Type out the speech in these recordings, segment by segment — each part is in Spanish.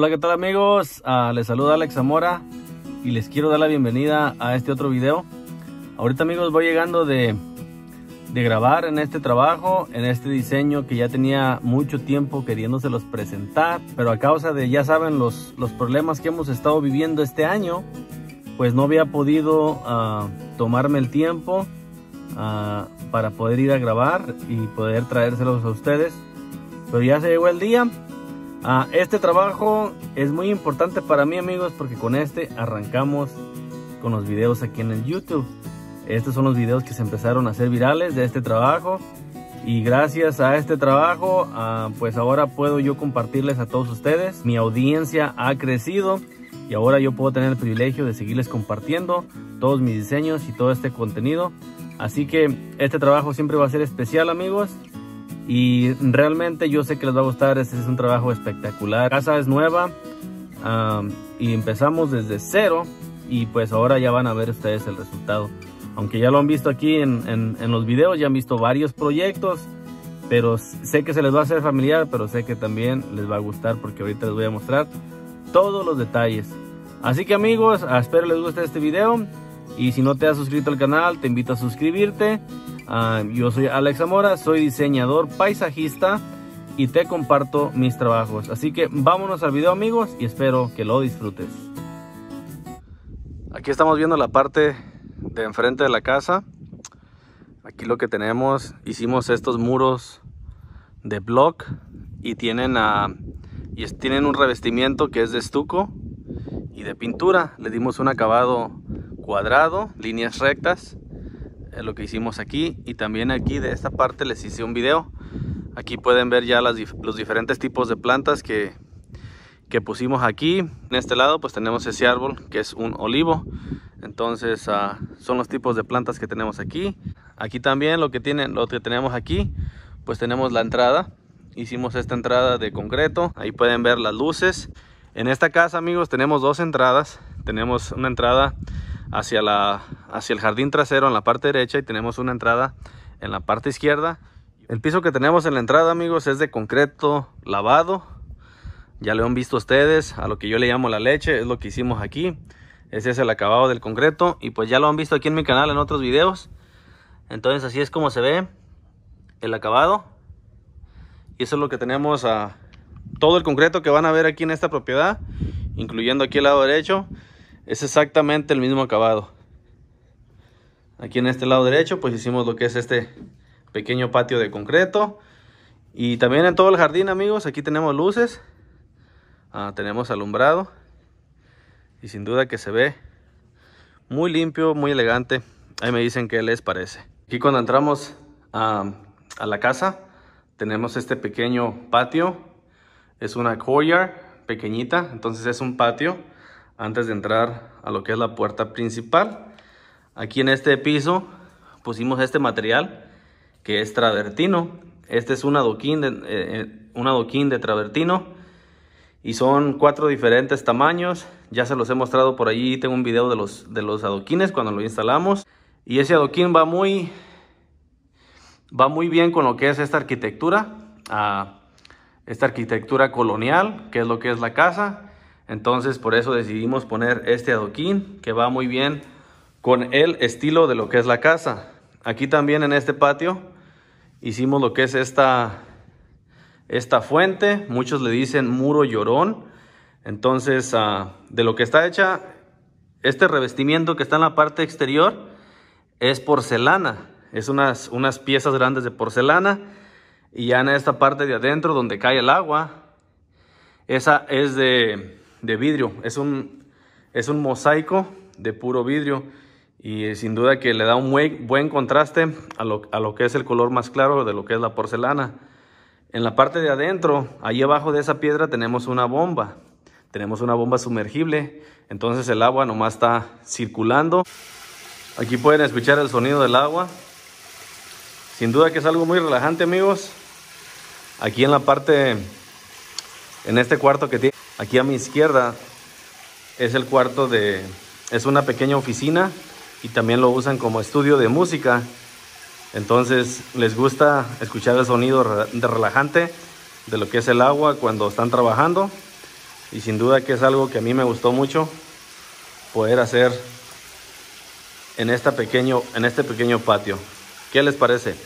Hola, ¿qué tal amigos? Uh, les saluda Alex Zamora y les quiero dar la bienvenida a este otro video. Ahorita amigos voy llegando de, de grabar en este trabajo, en este diseño que ya tenía mucho tiempo queriéndoselos presentar, pero a causa de, ya saben, los, los problemas que hemos estado viviendo este año, pues no había podido uh, tomarme el tiempo uh, para poder ir a grabar y poder traérselos a ustedes. Pero ya se llegó el día. Uh, este trabajo es muy importante para mí amigos porque con este arrancamos con los videos aquí en el YouTube. Estos son los videos que se empezaron a hacer virales de este trabajo. Y gracias a este trabajo, uh, pues ahora puedo yo compartirles a todos ustedes. Mi audiencia ha crecido y ahora yo puedo tener el privilegio de seguirles compartiendo todos mis diseños y todo este contenido. Así que este trabajo siempre va a ser especial amigos y realmente yo sé que les va a gustar, este es un trabajo espectacular. La casa es nueva y empezamos desde cero y pues ahora ya van a ver ustedes el resultado. Aunque ya lo han visto aquí en, en, en los videos, ya han visto varios proyectos, pero sé que se les va a hacer familiar, pero sé que también les va a gustar porque ahorita les voy a mostrar todos los detalles. Así que amigos, espero les guste este video y si no te has suscrito al canal, te invito a suscribirte. Uh, yo soy Alex Zamora, soy diseñador paisajista y te comparto mis trabajos. Así que vámonos al video amigos y espero que lo disfrutes. Aquí estamos viendo la parte de enfrente de la casa. Aquí lo que tenemos, hicimos estos muros de block y tienen, uh, y tienen un revestimiento que es de estuco y de pintura. Le dimos un acabado cuadrado, líneas rectas, lo que hicimos aquí y también aquí de esta parte les hice un video. Aquí pueden ver ya los diferentes tipos de plantas que, que pusimos aquí. En este lado pues tenemos ese árbol que es un olivo. Entonces uh, son los tipos de plantas que tenemos aquí. Aquí también lo que, tienen, lo que tenemos aquí pues tenemos la entrada. Hicimos esta entrada de concreto. Ahí pueden ver las luces. En esta casa amigos tenemos dos entradas. Tenemos una entrada hacia, la, hacia el jardín trasero en la parte derecha y tenemos una entrada en la parte izquierda. El piso que tenemos en la entrada, amigos, es de concreto lavado. Ya lo han visto ustedes, a lo que yo le llamo la leche, es lo que hicimos aquí. Ese es el acabado del concreto y pues ya lo han visto aquí en mi canal en otros videos. Entonces así es como se ve el acabado. Y eso es lo que tenemos a todo el concreto que van a ver aquí en esta propiedad, incluyendo aquí el lado derecho es exactamente el mismo acabado. Aquí en este lado derecho pues hicimos lo que es este pequeño patio de concreto. Y también en todo el jardín amigos, aquí tenemos luces. Ah, tenemos alumbrado. Y sin duda que se ve muy limpio, muy elegante. Ahí me dicen qué les parece. Aquí cuando entramos a, a la casa tenemos este pequeño patio. Es una courtyard pequeñita, entonces es un patio antes de entrar a lo que es la puerta principal. Aquí en este piso pusimos este material que es travertino. Este es un adoquín de, eh, eh, un adoquín de travertino y son cuatro diferentes tamaños. Ya se los he mostrado por allí, tengo un video de los, de los adoquines cuando lo instalamos. Y ese adoquín va muy, va muy bien con lo que es esta arquitectura, ah, esta arquitectura colonial, que es lo que es la casa. Entonces por eso decidimos poner este adoquín que va muy bien con el estilo de lo que es la casa. Aquí también en este patio hicimos lo que es esta, esta fuente. Muchos le dicen muro llorón. Entonces uh, de lo que está hecha este revestimiento que está en la parte exterior es porcelana. Es unas, unas piezas grandes de porcelana. Y ya en esta parte de adentro donde cae el agua, esa es de de vidrio. Es un, es un mosaico de puro vidrio y sin duda que le da un buen, buen contraste a lo, a lo, que es el color más claro de lo que es la porcelana. En la parte de adentro, ahí abajo de esa piedra tenemos una bomba. Tenemos una bomba sumergible, entonces el agua nomás está circulando. Aquí pueden escuchar el sonido del agua. Sin duda que es algo muy relajante amigos. Aquí en la parte, en este cuarto que tiene Aquí a mi izquierda es el cuarto de... Es una pequeña oficina y también lo usan como estudio de música. Entonces les gusta escuchar el sonido de relajante de lo que es el agua cuando están trabajando. Y sin duda que es algo que a mí me gustó mucho poder hacer en, esta pequeño, en este pequeño patio. ¿Qué les parece?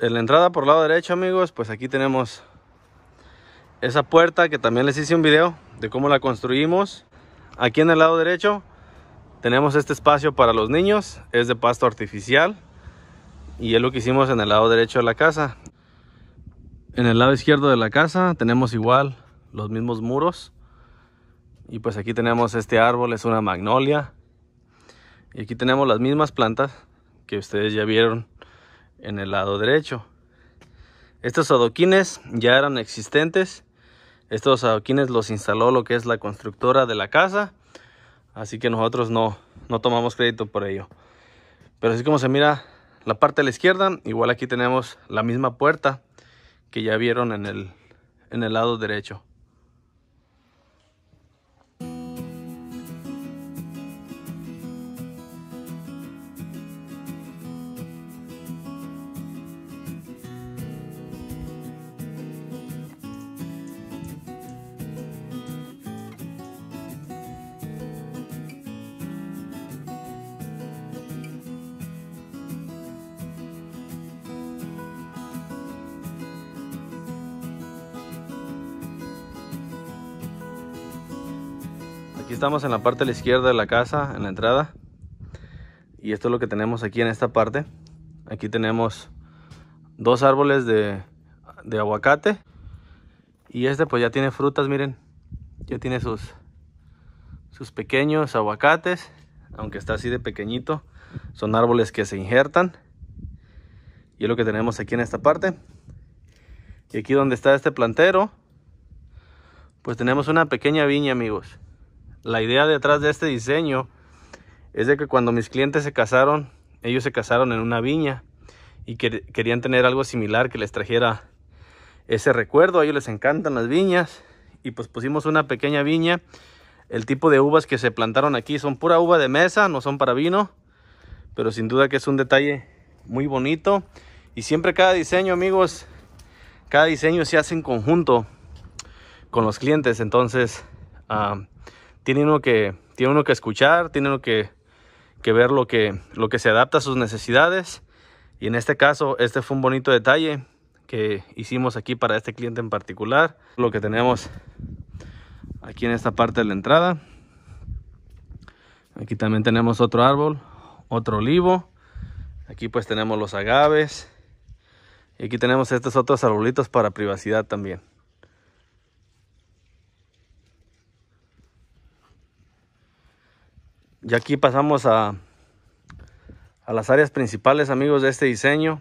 En la entrada por el lado derecho, amigos, pues aquí tenemos esa puerta que también les hice un video de cómo la construimos. Aquí en el lado derecho tenemos este espacio para los niños, es de pasto artificial y es lo que hicimos en el lado derecho de la casa. En el lado izquierdo de la casa tenemos igual los mismos muros y pues aquí tenemos este árbol, es una magnolia y aquí tenemos las mismas plantas que ustedes ya vieron en el lado derecho. Estos adoquines ya eran existentes. Estos adoquines los instaló lo que es la constructora de la casa. Así que nosotros no, no tomamos crédito por ello. Pero así como se mira la parte de la izquierda, igual aquí tenemos la misma puerta que ya vieron en el, en el lado derecho. Aquí estamos en la parte de la izquierda de la casa, en la entrada. Y esto es lo que tenemos aquí en esta parte. Aquí tenemos dos árboles de, aguacate. Y este pues ya tiene frutas, miren. Ya tiene sus, sus pequeños aguacates. Aunque está así de pequeñito. Son árboles que se injertan. Y es lo que tenemos aquí en esta parte. Y aquí donde está este plantero, pues tenemos una pequeña viña, amigos la idea detrás de este diseño es de que cuando mis clientes se casaron, ellos se casaron en una viña y querían tener algo similar que les trajera ese recuerdo. A ellos les encantan las viñas y pues pusimos una pequeña viña. El tipo de uvas que se plantaron aquí son pura uva de mesa, no son para vino, pero sin duda que es un detalle muy bonito. Y siempre cada diseño, amigos, cada diseño se hace en conjunto con los clientes. Entonces, uh, tiene uno que, tiene uno que escuchar, tiene uno que, ver lo que, lo que se adapta a sus necesidades. Y en este caso, este fue un bonito detalle que hicimos aquí para este cliente en particular. Lo que tenemos aquí en esta parte de la entrada. Aquí también tenemos otro árbol, otro olivo. Aquí pues tenemos los agaves. Y aquí tenemos estos otros arbolitos para privacidad también. Y aquí pasamos a, a las áreas principales, amigos, de este diseño.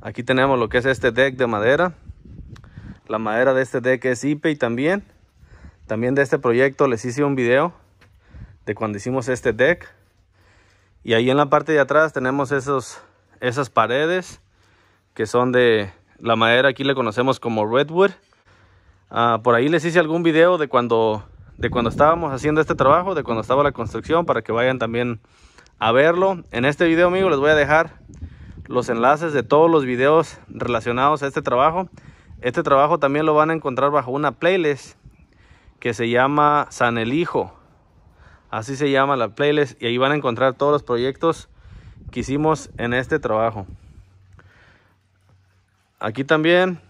Aquí tenemos lo que es este deck de madera. La madera de este deck es y también. También de este proyecto les hice un video de cuando hicimos este deck. Y ahí en la parte de atrás tenemos esos, esas paredes que son de la madera, aquí le conocemos como redwood. Ah, por ahí les hice algún video de cuando de cuando estábamos haciendo este trabajo, de cuando estaba la construcción, para que vayan también a verlo. En este video, amigos, les voy a dejar los enlaces de todos los videos relacionados a este trabajo. Este trabajo también lo van a encontrar bajo una playlist que se llama San Elijo. Así se llama la playlist y ahí van a encontrar todos los proyectos que hicimos en este trabajo. Aquí también,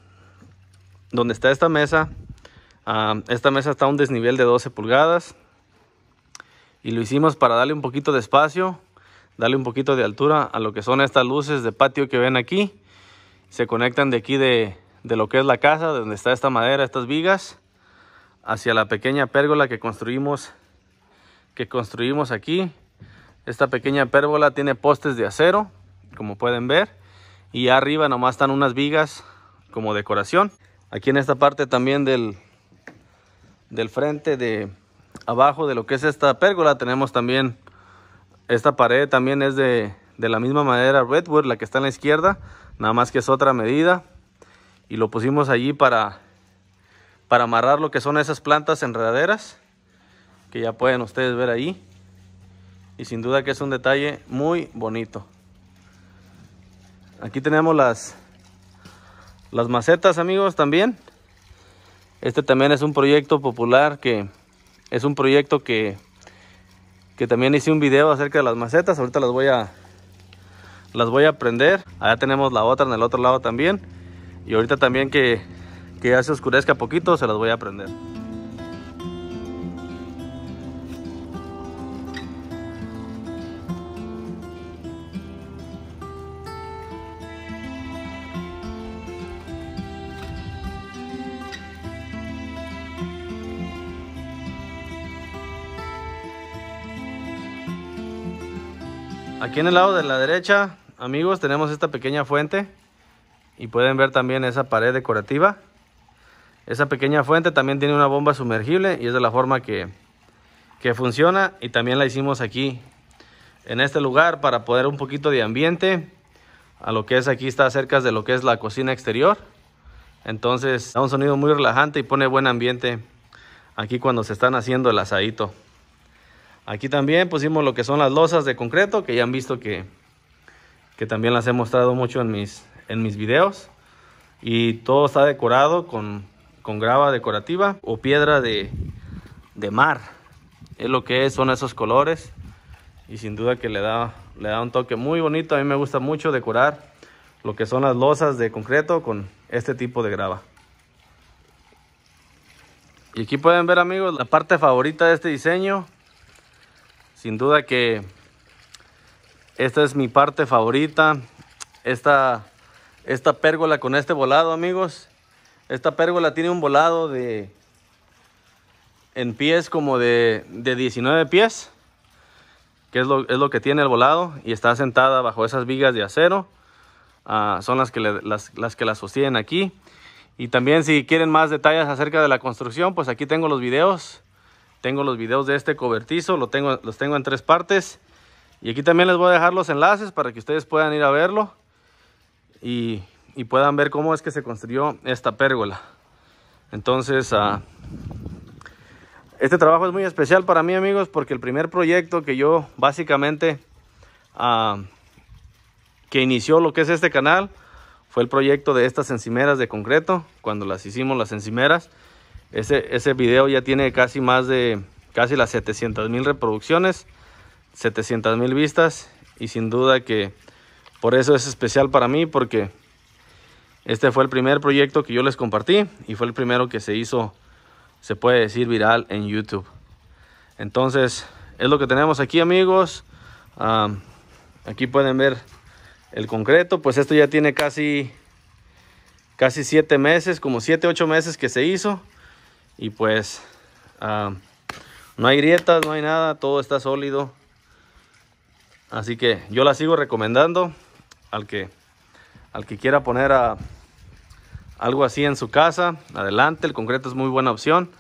donde está esta mesa, esta mesa está a un desnivel de 12 pulgadas y lo hicimos para darle un poquito de espacio, darle un poquito de altura a lo que son estas luces de patio que ven aquí. Se conectan de aquí de, de lo que es la casa, donde está esta madera, estas vigas, hacia la pequeña pérgola que construimos, que construimos aquí. Esta pequeña pérgola tiene postes de acero, como pueden ver, y arriba nomás están unas vigas como decoración. Aquí en esta parte también del, del frente de abajo de lo que es esta pérgola. Tenemos también esta pared también es de, de la misma madera redwood la que está en la izquierda nada más que es otra medida. Y lo pusimos allí para para amarrar lo que son esas plantas enredaderas que ya pueden ustedes ver ahí. Y sin duda que es un detalle muy bonito. Aquí tenemos las Las macetas, amigos, también. Este también es un proyecto popular que es un proyecto que, que también hice un video acerca de las macetas. Ahorita las voy a las voy a prender. Allá tenemos la otra en el otro lado también. Y ahorita también que, que ya se oscurezca poquito, se las voy a prender. Aquí en el lado de la derecha, amigos, tenemos esta pequeña fuente. Y pueden ver también esa pared decorativa. Esa pequeña fuente también tiene una bomba sumergible y es de la forma que, que funciona. Y también la hicimos aquí en este lugar para poder un poquito de ambiente. A lo que es aquí está cerca de lo que es la cocina exterior. Entonces da un sonido muy relajante y pone buen ambiente aquí cuando se están haciendo el asadito. Aquí también pusimos lo que son las losas de concreto, que ya han visto que, que también las he mostrado mucho en mis, en mis videos. Y todo está decorado con, con grava decorativa o piedra de, de mar. Es lo que es, son esos colores. Y sin duda que le da, le da un toque muy bonito. A mí me gusta mucho decorar lo que son las losas de concreto con este tipo de grava. Y aquí pueden ver amigos la parte favorita de este diseño sin duda que esta es mi parte favorita. Esta, esta pérgola con este volado, amigos. Esta pérgola tiene un volado de en pies como de, de 19 pies. Que es lo, es lo, que tiene el volado. Y está sentada bajo esas vigas de acero. Uh, son las que, las, las que la sostienen aquí. Y también si quieren más detalles acerca de la construcción, pues aquí tengo los videos tengo los videos de este cobertizo, tengo, los tengo en tres partes. Y aquí también les voy a dejar los enlaces para que ustedes puedan ir a verlo. Y, puedan ver cómo es que se construyó esta pérgola. Entonces, uh, este trabajo es muy especial para mí, amigos, porque el primer proyecto que yo básicamente uh, que inició lo que es este canal fue el proyecto de estas encimeras de concreto, cuando las hicimos las encimeras. Ese, ese video ya tiene casi más de casi las 700 mil reproducciones, 700 mil vistas y sin duda que por eso es especial para mí porque este fue el primer proyecto que yo les compartí y fue el primero que se hizo, se puede decir viral en YouTube. Entonces es lo que tenemos aquí amigos. Aquí pueden ver el concreto, pues esto ya tiene casi casi siete meses, como siete, ocho meses que se hizo y pues uh, no hay grietas, no hay nada, todo está sólido. Así que yo la sigo recomendando al que, al que quiera poner algo así en su casa. Adelante, el concreto es muy buena opción.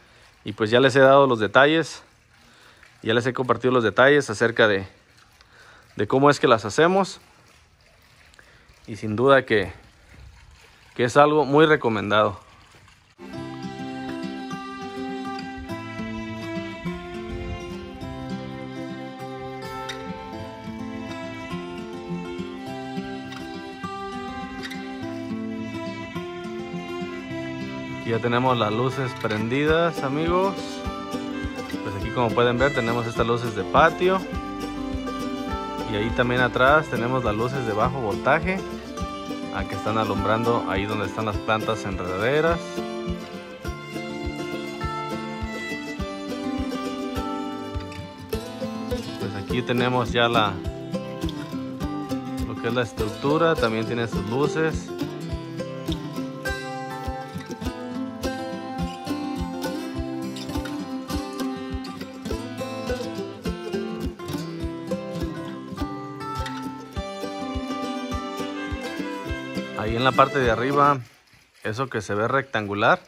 Y pues ya les he dado los detalles, ya les he compartido los detalles acerca de, de cómo es que las hacemos. Y sin duda que, que es algo muy recomendado. Ya tenemos las luces prendidas amigos. Pues aquí como pueden ver tenemos estas luces de patio. Y ahí también atrás tenemos las luces de bajo voltaje. Que están alumbrando ahí donde están las plantas enredaderas. Pues aquí tenemos ya la lo que es la estructura. También tiene sus luces en la parte de arriba, eso que se ve rectangular,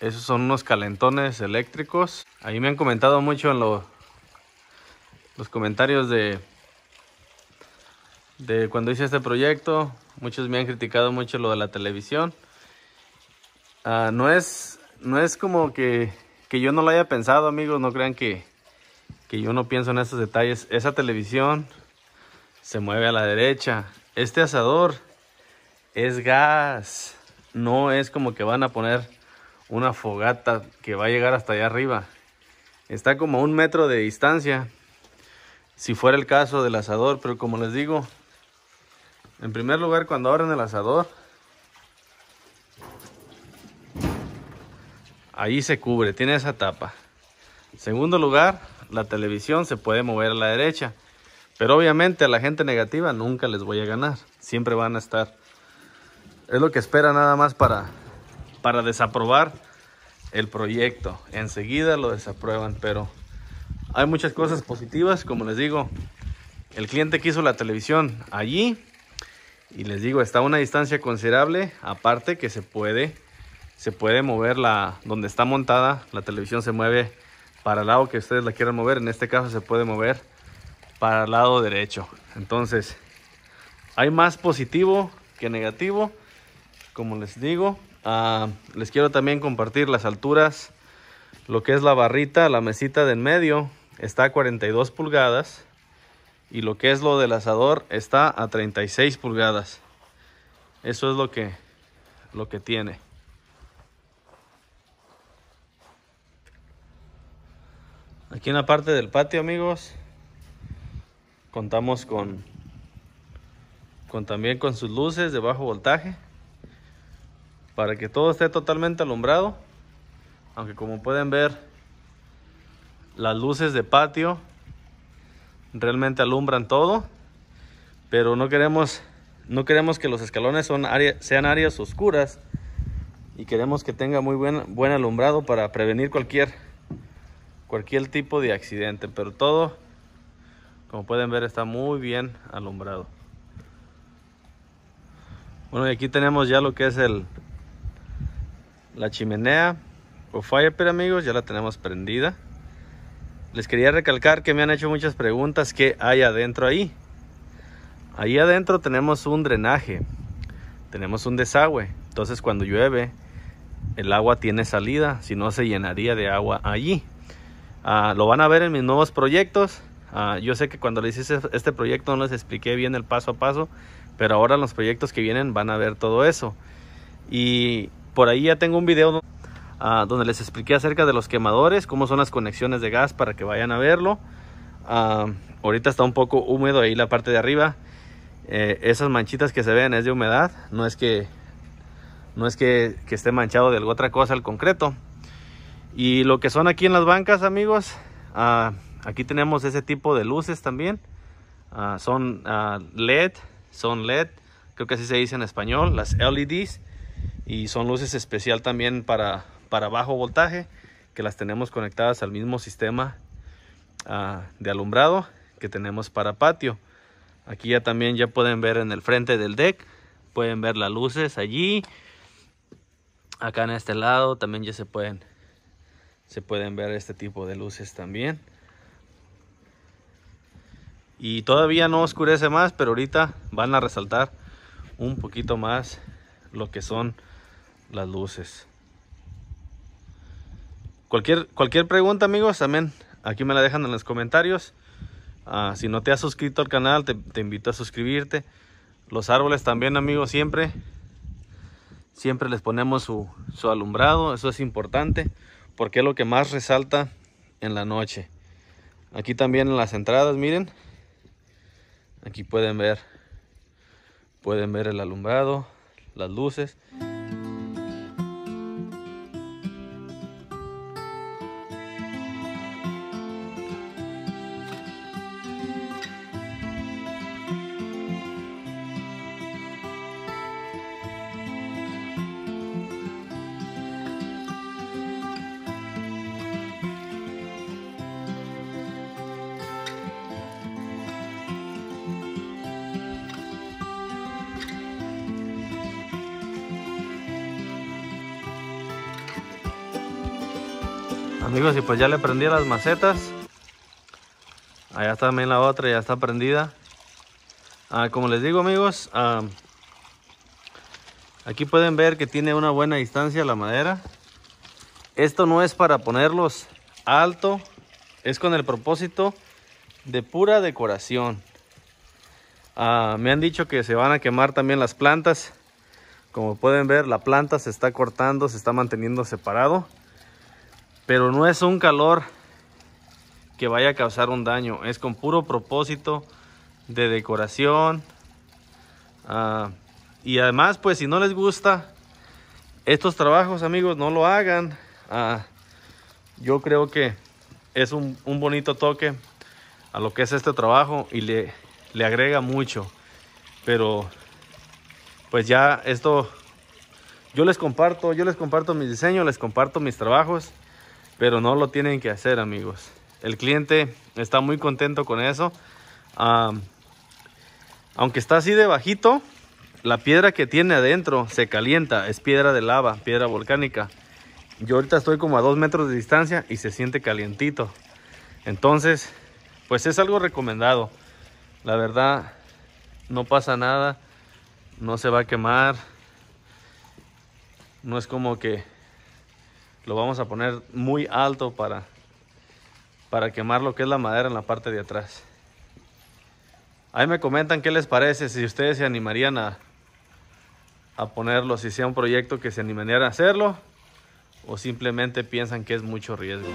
esos son unos calentones eléctricos. Ahí me han comentado mucho en los comentarios de, de cuando hice este proyecto. Muchos me han criticado mucho lo de la televisión. Uh, no, es, no es como que, que, yo no lo haya pensado, amigos. No crean que, que yo no pienso en esos detalles. Esa televisión se mueve a la derecha. Este asador es gas. no es como que van a poner una fogata que va a llegar hasta allá arriba. Está como a un metro de distancia, si fuera el caso del asador, pero como les digo, en primer lugar cuando abren el asador, ahí se cubre, tiene esa tapa. Segundo lugar, la televisión se puede mover a la derecha. Pero obviamente a la gente negativa nunca les voy a ganar. Siempre van a estar. Es lo que espera nada más para, para desaprobar el proyecto. Enseguida lo desaprueban, pero hay muchas cosas positivas. Como les digo, el cliente quiso la televisión allí. Y les digo, está a una distancia considerable. Aparte que se puede, se puede mover la, donde está montada. La televisión se mueve para el lado que ustedes la quieran mover. En este caso se puede mover para el lado derecho. Entonces, hay más positivo que negativo. Como les digo, uh, les quiero también compartir las alturas. Lo que es la barrita, la mesita de en medio, está a 42 pulgadas. Y lo que es lo del asador está a 36 pulgadas. Eso es lo que, lo que tiene. Aquí en la parte del patio, amigos, contamos con, con también con sus luces de bajo voltaje para que todo esté totalmente alumbrado aunque como pueden ver las luces de patio realmente alumbran todo pero no queremos no queremos que los escalones sean áreas oscuras y queremos que tenga muy buen, buen alumbrado para prevenir cualquier cualquier tipo de accidente pero todo como pueden ver está muy bien alumbrado. Bueno y aquí tenemos ya lo que es el la chimenea o firepit amigos, ya la tenemos prendida. Les quería recalcar que me han hecho muchas preguntas qué hay adentro ahí. Ahí adentro tenemos un drenaje, tenemos un desagüe. Entonces cuando llueve el agua tiene salida, si no se llenaría de agua allí. Ah, lo van a ver en mis nuevos proyectos. Ah, yo sé que cuando les hice este proyecto no les expliqué bien el paso a paso, pero ahora en los proyectos que vienen van a ver todo eso. Y por ahí ya tengo un video uh, donde les expliqué acerca de los quemadores, cómo son las conexiones de gas para que vayan a verlo. Uh, ahorita está un poco húmedo ahí la parte de arriba. Eh, esas manchitas que se ven es de humedad, no es que no es que, esté manchado de alguna otra cosa el concreto. Y lo que son aquí en las bancas, amigos, uh, Aquí tenemos ese tipo de luces también. Son LED, son LED, creo que así se dice en español, las LEDs. Y son luces especial también para, para bajo voltaje, que las tenemos conectadas al mismo sistema uh, de alumbrado que tenemos para patio. Aquí ya también ya pueden ver en el frente del deck, pueden ver las luces allí. Acá en este lado también ya se pueden, se pueden ver este tipo de luces también. Y todavía no oscurece más, pero ahorita van a resaltar un poquito más lo que son las luces. Cualquier, cualquier pregunta amigos, también aquí me la dejan en los comentarios. Uh, si no te has suscrito al canal, te, te, invito a suscribirte. Los árboles también amigos, siempre. Siempre les ponemos su, su alumbrado, eso es importante. Porque es lo que más resalta en la noche. Aquí también en las entradas, miren. Aquí pueden ver, pueden ver el alumbrado, las luces. Y pues ya le prendí las macetas. Allá está también la otra, ya está prendida. Ah, como les digo amigos, ah, aquí pueden ver que tiene una buena distancia la madera. Esto no es para ponerlos alto, es con el propósito de pura decoración. Ah, me han dicho que se van a quemar también las plantas Como pueden ver, la planta se está cortando, se está manteniendo separado. Pero no es un calor que vaya a causar un daño. Es con puro propósito de decoración. Ah, y además, pues si no les gusta estos trabajos, amigos, no lo hagan. Ah, yo creo que es un, un, bonito toque a lo que es este trabajo y le, le agrega mucho. Pero pues ya esto yo les comparto, yo les comparto mis diseños, les comparto mis trabajos, pero no lo tienen que hacer, amigos. El cliente está muy contento con eso. aunque está así de bajito, la piedra que tiene adentro se calienta, es piedra de lava, piedra volcánica. Yo ahorita estoy como a dos metros de distancia y se siente calientito. Entonces, pues es algo recomendado. La verdad, no pasa nada, no se va a quemar. No es como que lo vamos a poner muy alto para, para quemar lo que es la madera en la parte de atrás. Ahí me comentan qué les parece, si ustedes se animarían a, a ponerlo, si sea un proyecto que se animarían a hacerlo o simplemente piensan que es mucho riesgo.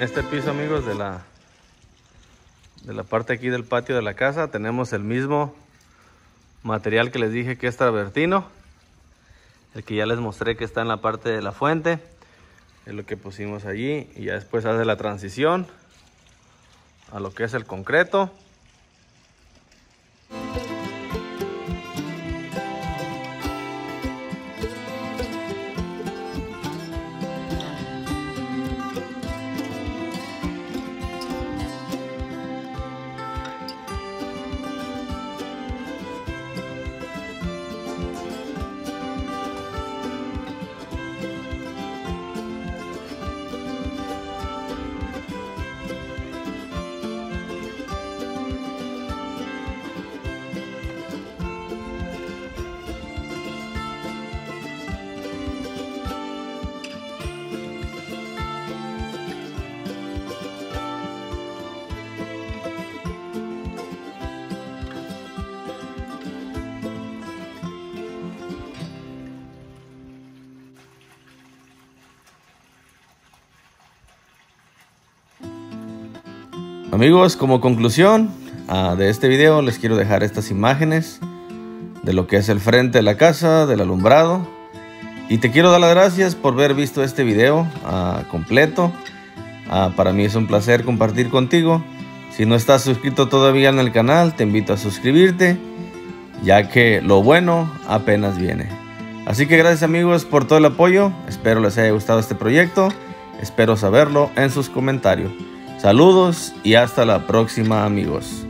Este piso, amigos, de la, de la parte aquí del patio de la casa, tenemos el mismo material que les dije que es travertino. El que ya les mostré que está en la parte de la fuente. Es lo que pusimos allí. Y ya después hace la transición a lo que es el concreto. Amigos, como conclusión uh, de este video les quiero dejar estas imágenes de lo que es el frente de la casa, del alumbrado. Y te quiero dar las gracias por haber visto este video uh, completo. Uh, para mí es un placer compartir contigo. Si no estás suscrito todavía en el canal, te invito a suscribirte, ya que lo bueno apenas viene. Así que gracias amigos por todo el apoyo, espero les haya gustado este proyecto, espero saberlo en sus comentarios. Saludos y hasta la próxima amigos.